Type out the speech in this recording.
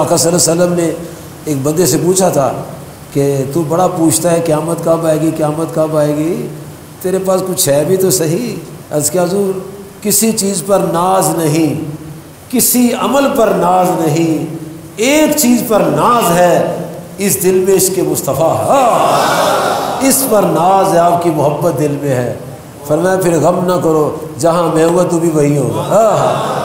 آقا صلی اللہ علیہ وسلم نے ایک بندے سے پوچھا تھا کہ تو بڑا پوچھتا ہے قیامت کب آئے گی، قیامت کب آئے گی؟ تیرے پاس کچھ ہے بھی تو صحیح؟ از کے حضور، کسی چیز پر ناز نہیں، کسی عمل پر ناز نہیں، ایک چیز پر ناز ہے اس دل میں اس کے مصطفیٰ اس پر ناز ہے آپ کی محبت دل میں ہے۔ فرمایا، پھر غم نہ کرو، جہاں میں ہوا تو بھی وہی ہوگا